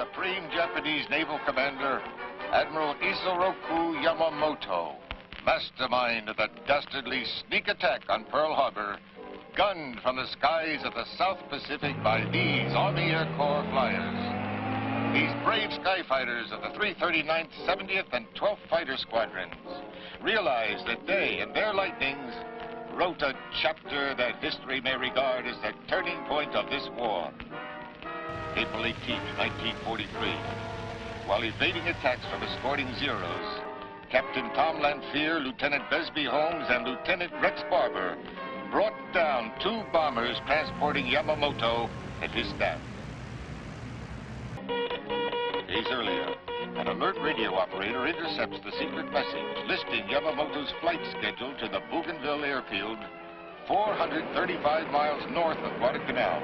Supreme Japanese Naval Commander, Admiral Isoroku Yamamoto, mastermind of the dastardly sneak attack on Pearl Harbor, gunned from the skies of the South Pacific by these Army Air Corps flyers. These brave sky fighters of the 339th, 70th, and 12th Fighter Squadrons realized that they and their lightnings wrote a chapter that history may regard as the turning point of this war. April 18, 1943. While evading attacks from escorting Zeros, Captain Tom Lanphier, Lieutenant Besby Holmes, and Lieutenant Rex Barber brought down two bombers transporting Yamamoto and his staff. Days earlier, an alert radio operator intercepts the secret message listing Yamamoto's flight schedule to the Bougainville airfield 435 miles north of Guadalcanal.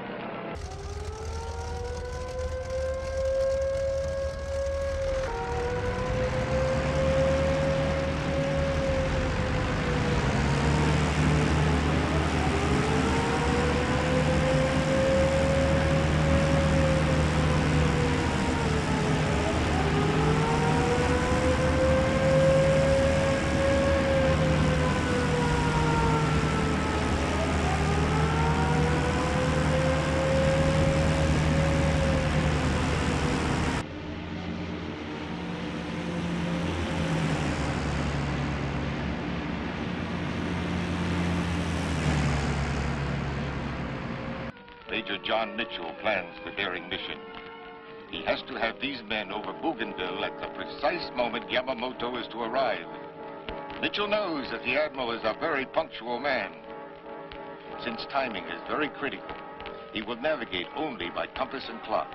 Major John Mitchell plans the daring mission. He has to have these men over Bougainville at the precise moment Yamamoto is to arrive. Mitchell knows that the Admiral is a very punctual man. Since timing is very critical, he will navigate only by compass and clock.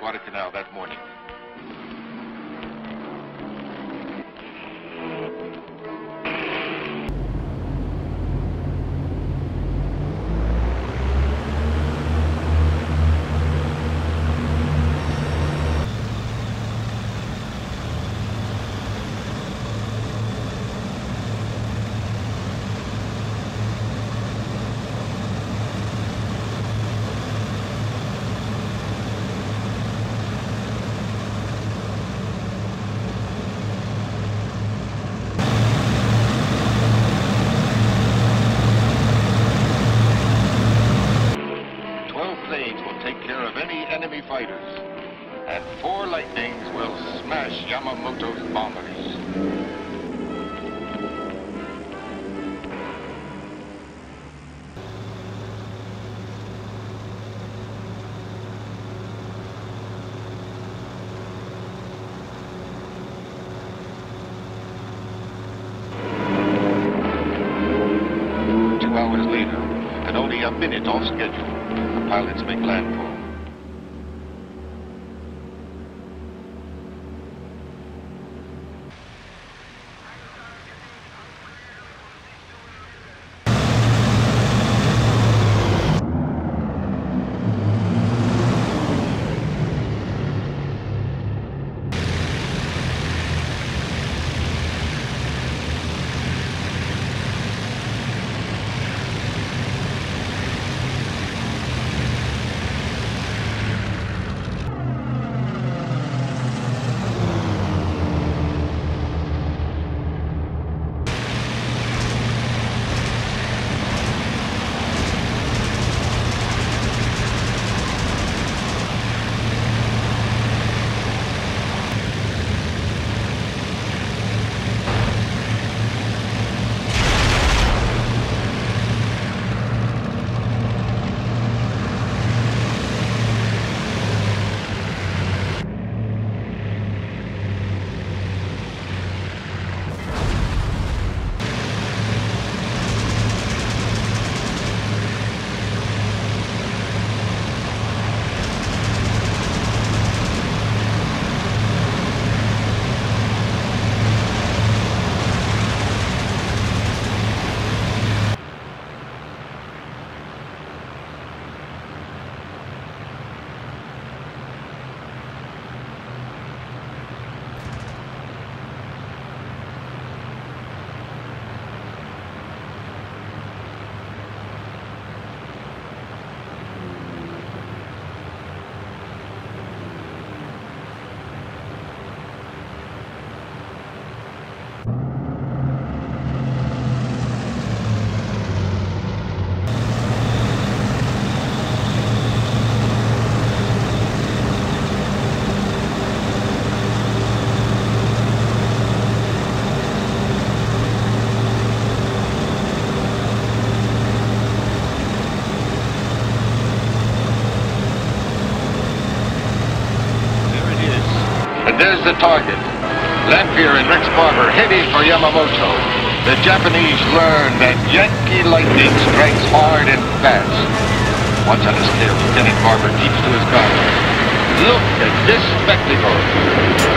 Guadalcanal that morning. Planes will take care of any enemy fighters, and four lightnings will smash Yamamoto's bombers. Two hours later, and only a minute off schedule, pilots make landfall. The target. Lanphier and Rex Barber heading for Yamamoto. The Japanese learn that Yankee lightning strikes hard and fast. Once on his tail, Lieutenant Barber keeps to his gun. Look at this spectacle.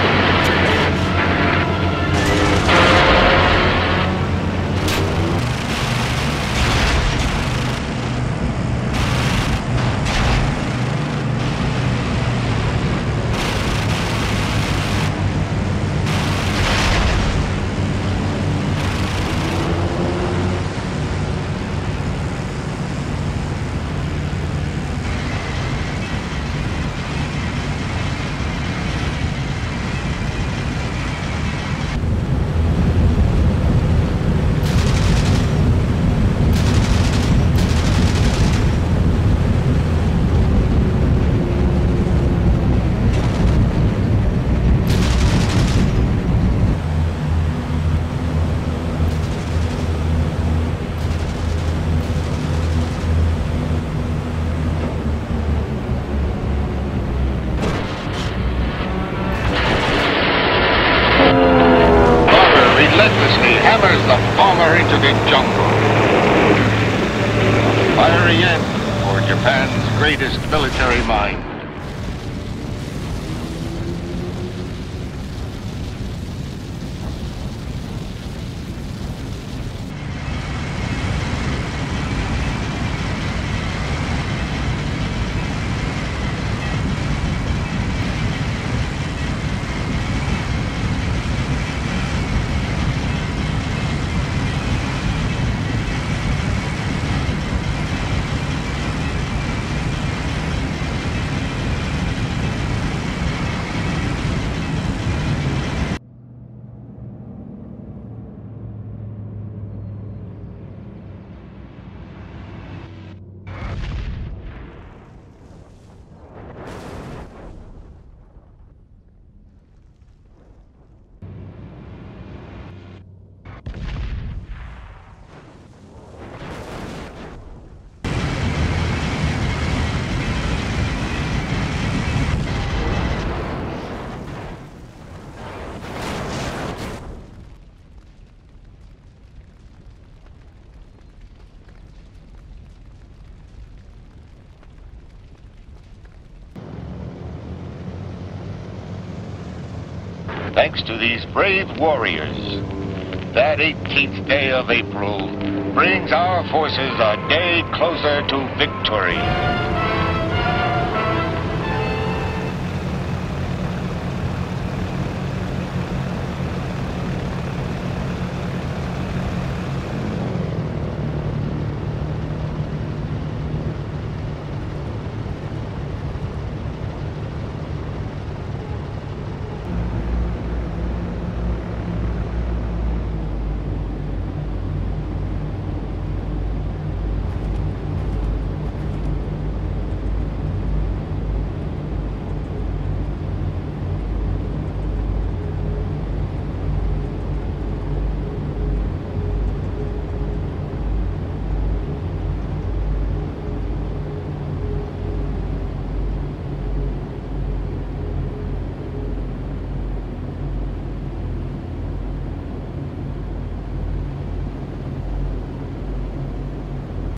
far into the jungle. Fire end for Japan's greatest military mind. Thanks to these brave warriors. That 18th day of April brings our forces a day closer to victory.